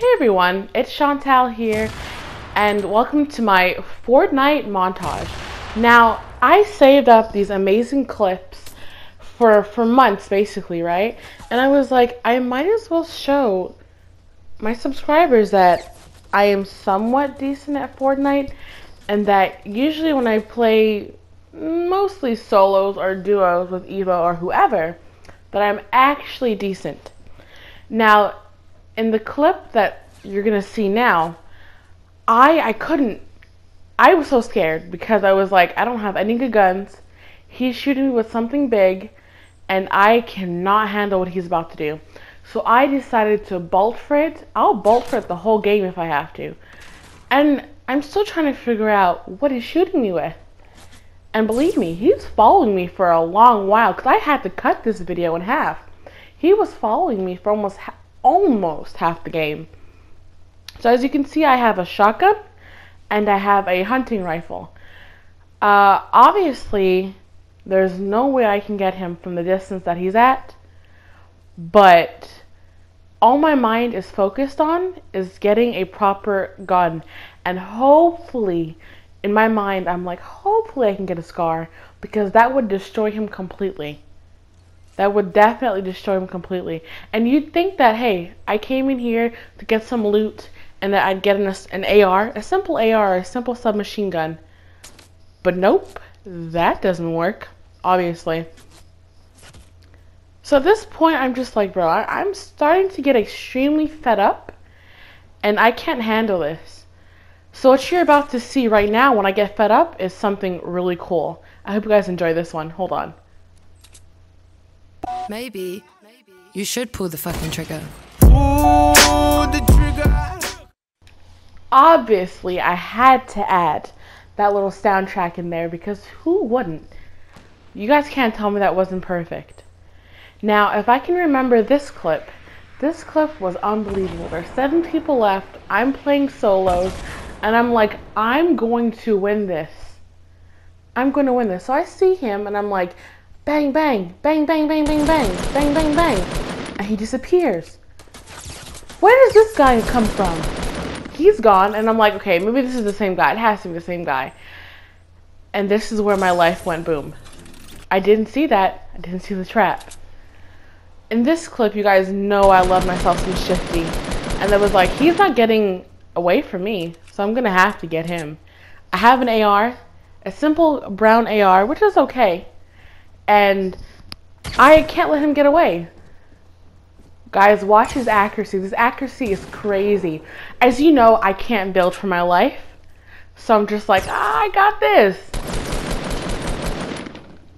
Hey everyone, it's Chantal here, and welcome to my Fortnite montage. Now, I saved up these amazing clips for for months, basically, right? And I was like, I might as well show my subscribers that I am somewhat decent at Fortnite, and that usually when I play mostly solos or duos with Evo or whoever, that I'm actually decent. Now, in the clip that you're gonna see now, I I couldn't. I was so scared because I was like, I don't have any good guns. He's shooting me with something big, and I cannot handle what he's about to do. So I decided to bolt for it. I'll bolt for it the whole game if I have to. And I'm still trying to figure out what he's shooting me with. And believe me, he's following me for a long while because I had to cut this video in half. He was following me for almost almost half the game. So as you can see, I have a shotgun and I have a hunting rifle. Uh, obviously, there's no way I can get him from the distance that he's at, but all my mind is focused on is getting a proper gun. And hopefully, in my mind, I'm like, hopefully I can get a scar because that would destroy him completely. That would definitely destroy him completely. And you'd think that, hey, I came in here to get some loot and that I'd get an, an AR, a simple AR, a simple submachine gun. But nope, that doesn't work, obviously. So at this point, I'm just like, bro, I, I'm starting to get extremely fed up and I can't handle this. So what you're about to see right now when I get fed up is something really cool. I hope you guys enjoy this one. Hold on. Maybe you should pull the fucking trigger. the trigger. Obviously, I had to add that little soundtrack in there because who wouldn't? You guys can't tell me that wasn't perfect. Now, if I can remember this clip, this clip was unbelievable. There's seven people left. I'm playing solos, and I'm like, I'm going to win this. I'm going to win this. So I see him, and I'm like, Bang, bang, bang, bang, bang, bang, bang, bang, bang, bang. And he disappears. Where does this guy come from? He's gone, and I'm like, okay, maybe this is the same guy. It has to be the same guy. And this is where my life went boom. I didn't see that. I didn't see the trap. In this clip, you guys know I love myself some Shifty. And it was like, he's not getting away from me, so I'm gonna have to get him. I have an AR, a simple brown AR, which is okay and I can't let him get away. Guys, watch his accuracy. This accuracy is crazy. As you know, I can't build for my life. So I'm just like, ah, I got this.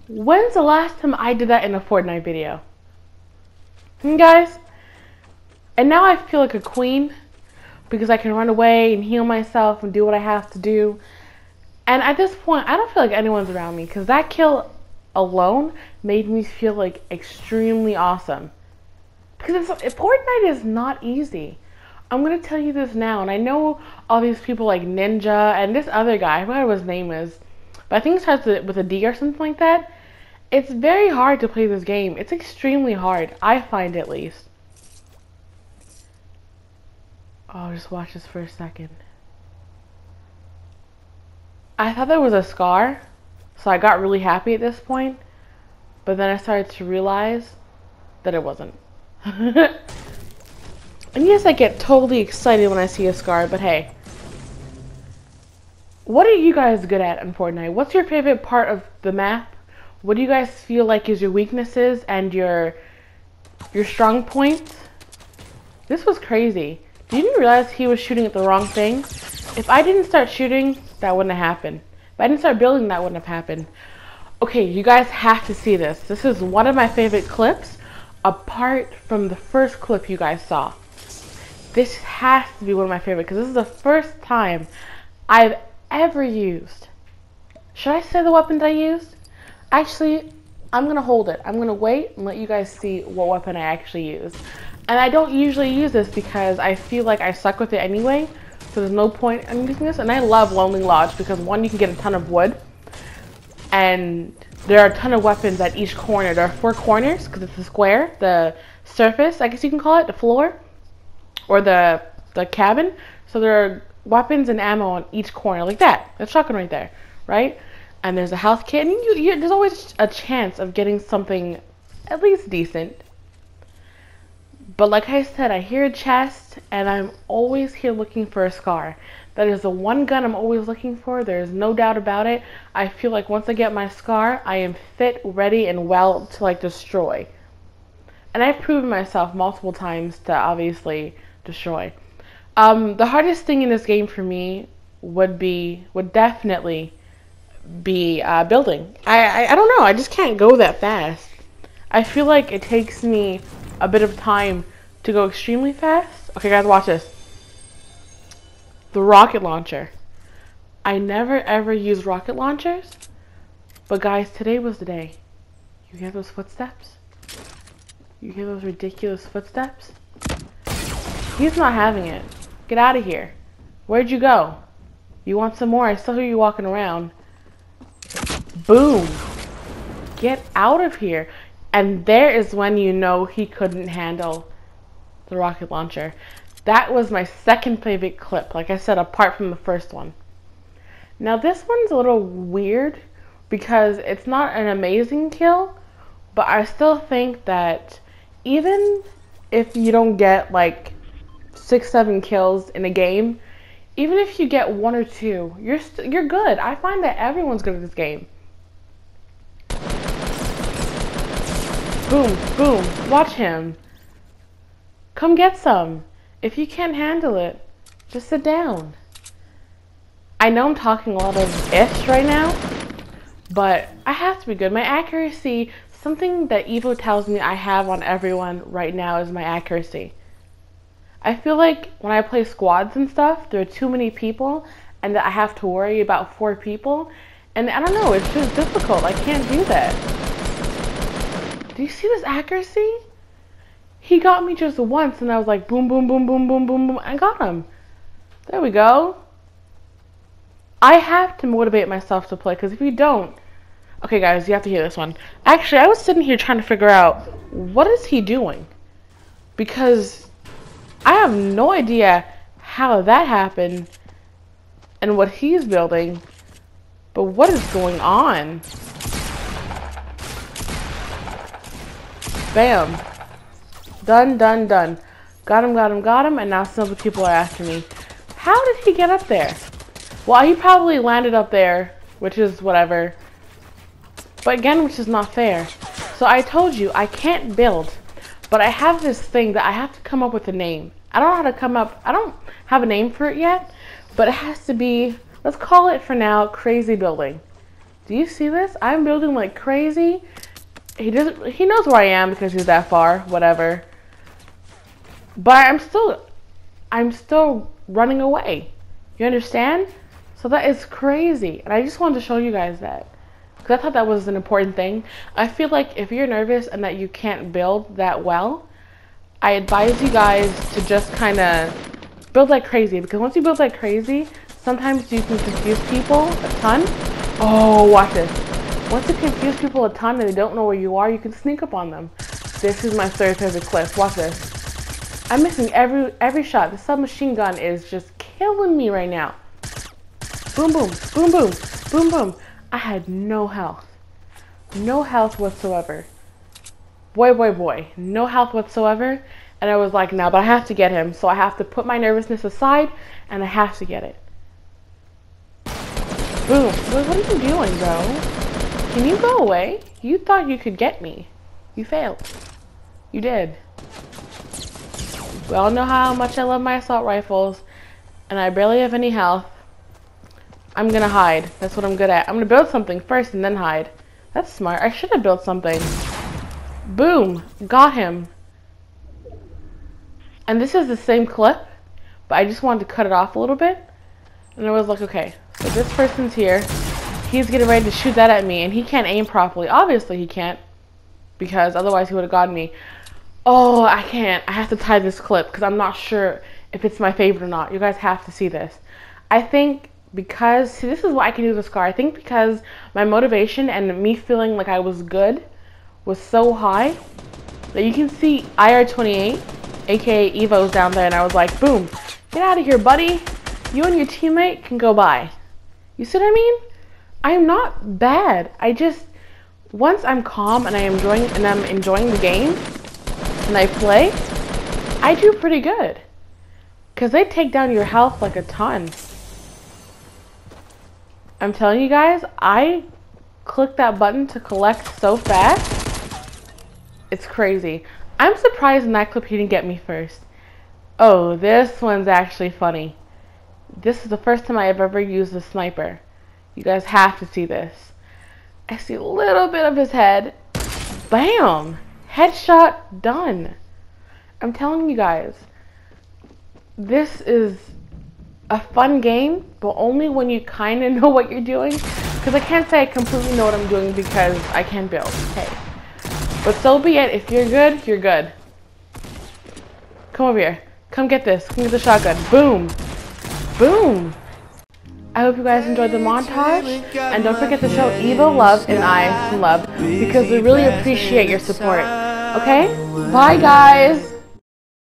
When's the last time I did that in a Fortnite video? Hmm, guys? And now I feel like a queen because I can run away and heal myself and do what I have to do. And at this point, I don't feel like anyone's around me because that kill alone made me feel like extremely awesome. Because it's, Fortnite is not easy. I'm gonna tell you this now, and I know all these people like Ninja and this other guy, I forgot what his name is, but I think it starts with a D or something like that. It's very hard to play this game. It's extremely hard. I find at least. Oh, just watch this for a second. I thought there was a scar, so I got really happy at this point, but then I started to realize that it wasn't. and yes, I get totally excited when I see a scar, but hey. What are you guys good at in Fortnite? What's your favorite part of the map? What do you guys feel like is your weaknesses and your your strong points? This was crazy. Did you realize he was shooting at the wrong thing? If I didn't start shooting, that wouldn't have happened. I didn't start building, that wouldn't have happened. Okay, you guys have to see this. This is one of my favorite clips, apart from the first clip you guys saw. This has to be one of my favorite because this is the first time I've ever used. Should I say the weapons I used? Actually, I'm going to hold it. I'm going to wait and let you guys see what weapon I actually use. And I don't usually use this because I feel like I suck with it anyway. So there's no point in using this. And I love Lonely Lodge because one, you can get a ton of wood. And there are a ton of weapons at each corner. There are four corners because it's a square. The surface, I guess you can call it, the floor. Or the the cabin. So there are weapons and ammo on each corner, like that. That's shotgun right there, right? And there's a health kit, and you, you, there's always a chance of getting something at least decent. But like I said, I hear a chest, and I'm always here looking for a scar. That is the one gun I'm always looking for. There is no doubt about it. I feel like once I get my scar, I am fit, ready, and well to like destroy. And I've proven myself multiple times to obviously destroy. Um, the hardest thing in this game for me would be would definitely be uh, building. I, I I don't know. I just can't go that fast. I feel like it takes me a bit of time to go extremely fast. Okay, guys, watch this. The rocket launcher. I never ever use rocket launchers, but guys, today was the day. You hear those footsteps? You hear those ridiculous footsteps? He's not having it. Get out of here. Where'd you go? You want some more? I still hear you walking around. Boom. Get out of here. And there is when you know he couldn't handle the rocket launcher. That was my second favorite clip, like I said, apart from the first one. Now this one's a little weird because it's not an amazing kill, but I still think that even if you don't get like six, seven kills in a game, even if you get one or two, you're you you're good. I find that everyone's good at this game. Boom, boom. Watch him. Come get some. If you can't handle it, just sit down. I know I'm talking a lot of ifs right now, but I have to be good. My accuracy, something that Evo tells me I have on everyone right now is my accuracy. I feel like when I play squads and stuff, there are too many people and that I have to worry about four people. And I don't know, it's just difficult. I can't do that. Do you see this accuracy? He got me just once and I was like boom, boom, boom, boom, boom, boom, boom. I got him. There we go. I have to motivate myself to play because if you don't, okay guys, you have to hear this one. Actually, I was sitting here trying to figure out what is he doing? Because I have no idea how that happened and what he's building, but what is going on? Bam. Done, done, done. Got him, got him, got him, and now some people are after me. How did he get up there? Well, he probably landed up there, which is whatever. But again, which is not fair. So I told you, I can't build but I have this thing that I have to come up with a name. I don't know how to come up, I don't have a name for it yet, but it has to be, let's call it for now, crazy building. Do you see this? I'm building like crazy. He doesn't, he knows where I am because he's that far, whatever. But I'm still, I'm still running away. You understand? So that is crazy. And I just wanted to show you guys that because I thought that was an important thing. I feel like if you're nervous and that you can't build that well, I advise you guys to just kind of build like crazy because once you build like crazy, sometimes you can confuse people a ton. Oh, watch this. Once you confuse people a ton and they don't know where you are, you can sneak up on them. This is my third favorite clip. Watch this. I'm missing every every shot. The submachine gun is just killing me right now. Boom, boom, boom, boom, boom, boom. I had no health. No health whatsoever. Boy, boy, boy. No health whatsoever. And I was like, no, but I have to get him. So I have to put my nervousness aside and I have to get it. Boom. What are you doing, bro? Can you go away? You thought you could get me. You failed. You did. We all know how much I love my assault rifles. And I barely have any health. I'm gonna hide. That's what I'm good at. I'm gonna build something first and then hide. That's smart. I should have built something. Boom. Got him. And this is the same clip, but I just wanted to cut it off a little bit. And I was like, okay, so this person's here. He's getting ready to shoot that at me, and he can't aim properly. Obviously he can't, because otherwise he would have gotten me. Oh, I can't. I have to tie this clip, because I'm not sure if it's my favorite or not. You guys have to see this. I think because see, this is what I can do with scar. I think because my motivation and me feeling like I was good was so high that you can see IR28, aka Evo's down there, and I was like, boom, Get out of here, buddy. You and your teammate can go by. You see what I mean? I'm not bad. I just once I'm calm and I am enjoying and I'm enjoying the game and I play, I do pretty good. Cause they take down your health like a ton. I'm telling you guys, I click that button to collect so fast. It's crazy. I'm surprised Nightclub didn't get me first. Oh, this one's actually funny. This is the first time I have ever used a sniper. You guys have to see this. I see a little bit of his head. Bam! Headshot done. I'm telling you guys, this is a fun game, but only when you kind of know what you're doing. Because I can't say I completely know what I'm doing because I can build. Hey. But so be it. If you're good, you're good. Come over here. Come get this. Come get the shotgun. Boom. Boom. I hope you guys enjoyed the montage. And don't forget to show EvoLove and I some love because we really appreciate your support. Okay? Bye, guys.